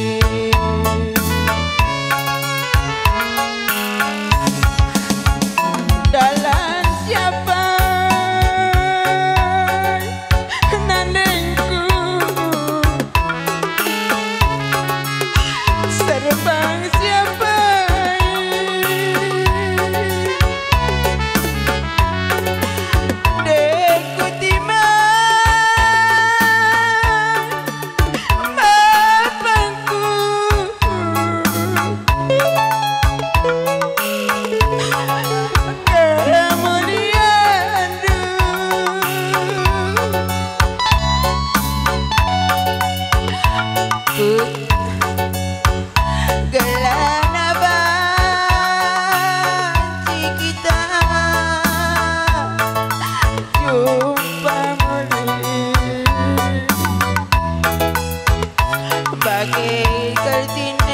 dengan Martín.